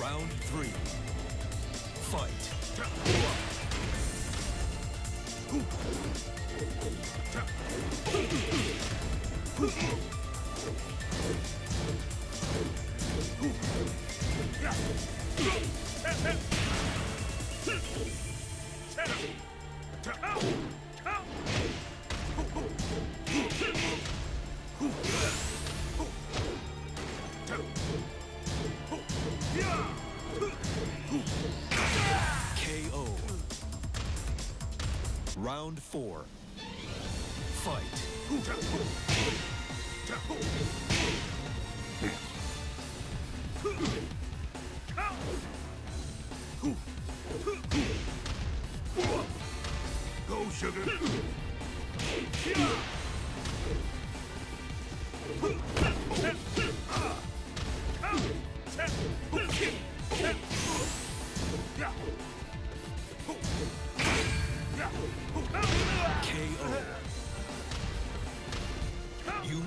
Round three. Fight. Round four. Fight. Go, sugar. Yeah. KO. You